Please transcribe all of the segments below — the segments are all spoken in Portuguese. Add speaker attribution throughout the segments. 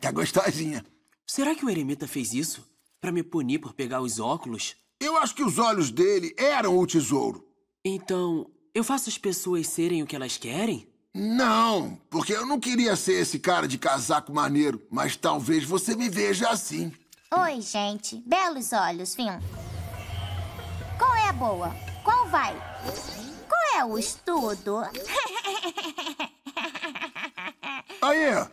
Speaker 1: tá gostosinha.
Speaker 2: Será que o eremita fez isso? Pra me punir por pegar os óculos?
Speaker 1: Eu acho que os olhos dele eram o tesouro.
Speaker 2: Então, eu faço as pessoas serem o que elas querem?
Speaker 1: Não, porque eu não queria ser esse cara de casaco maneiro, mas talvez você me veja assim.
Speaker 3: Oi, gente. Belos olhos, Finn. Qual é a boa? Qual vai? Qual é o estudo?
Speaker 1: Aí,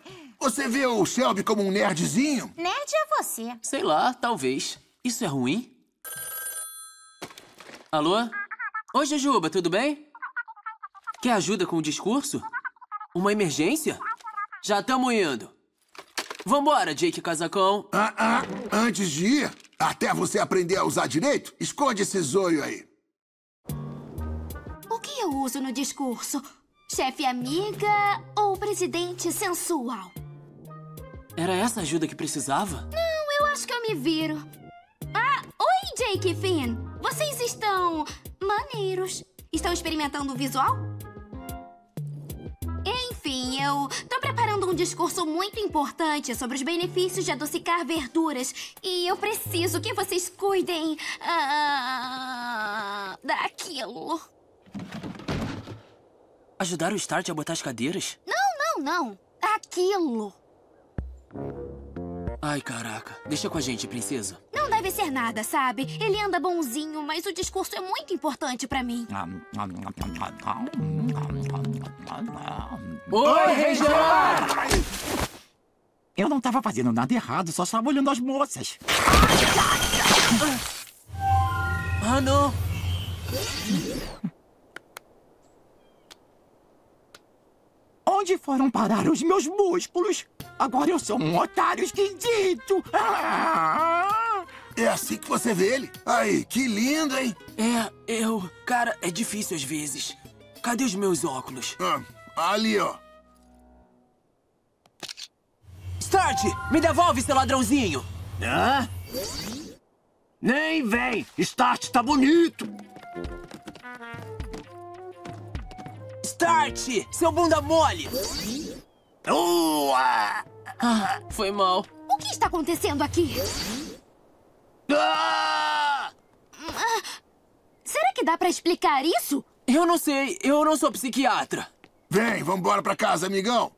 Speaker 1: você vê o Shelby como um nerdzinho?
Speaker 3: Nerd é você.
Speaker 2: Sei lá, talvez. Isso é ruim? Alô? Oi, Jujuba, tudo bem? Quer ajuda com o discurso? Uma emergência? Já estamos indo. Vambora, Jake Casacão.
Speaker 1: Ah, ah, antes de ir, até você aprender a usar direito, esconde esse zoio aí.
Speaker 4: O que eu uso no discurso? Chefe amiga ou presidente sensual?
Speaker 2: Era essa ajuda que precisava?
Speaker 4: Não, eu acho que eu me viro. Ah, oi, Jake e Finn. Vocês estão maneiros. Estão experimentando o visual? Enfim, eu tô preparando um discurso muito importante sobre os benefícios de adocicar verduras. E eu preciso que vocês cuidem ah, daquilo.
Speaker 2: Ajudar o Start a botar as cadeiras?
Speaker 4: Não, não, não. Aquilo.
Speaker 2: Ai, caraca. Deixa com a gente, princesa.
Speaker 4: Não deve ser nada, sabe? Ele anda bonzinho, mas o discurso é muito importante pra mim.
Speaker 2: Oi, Ranger!
Speaker 5: Eu não tava fazendo nada errado, só estava olhando as moças.
Speaker 2: Ah, não!
Speaker 5: Onde foram parar os meus músculos? Agora eu sou um otário esquisito. Ah!
Speaker 1: É assim que você vê ele? Aí, que lindo, hein?
Speaker 2: É, eu... Cara, é difícil às vezes. Cadê os meus óculos?
Speaker 1: Ah, ali, ó.
Speaker 2: Start! Me devolve, seu ladrãozinho!
Speaker 6: Hã? Nem vem! Start tá bonito!
Speaker 2: Start! Seu bunda mole!
Speaker 6: Ua!
Speaker 2: Ah, foi mal.
Speaker 4: O que está acontecendo aqui?
Speaker 6: Ah!
Speaker 4: Será que dá pra explicar isso?
Speaker 2: Eu não sei, eu não sou psiquiatra.
Speaker 1: Vem, vambora pra casa, amigão.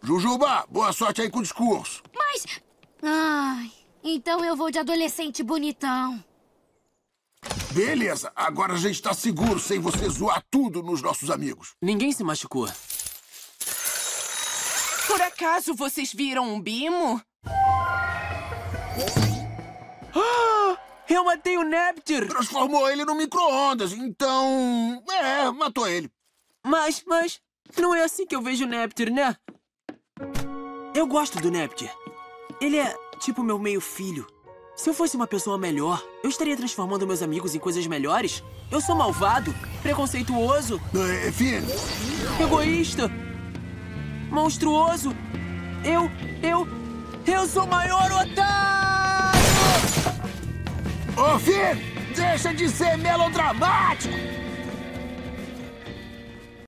Speaker 1: Jujuba, boa sorte aí com o discurso.
Speaker 4: Mas. Ai, então eu vou de adolescente bonitão.
Speaker 1: Beleza, agora a gente tá seguro sem você zoar tudo nos nossos amigos.
Speaker 2: Ninguém se machucou.
Speaker 7: Por acaso vocês viram um bimo?
Speaker 2: Ah, eu matei o Neptir!
Speaker 1: Transformou ele no micro-ondas, então. É, matou ele.
Speaker 2: Mas, mas. Não é assim que eu vejo o Neptir, né? Eu gosto do Neptir. Ele é tipo meu meio-filho. Se eu fosse uma pessoa melhor, eu estaria transformando meus amigos em coisas melhores. Eu sou malvado, preconceituoso,
Speaker 1: É, filho,
Speaker 2: egoísta, monstruoso. Eu, eu, eu sou o maior otário!
Speaker 1: Ô, filho, deixa de ser melodramático!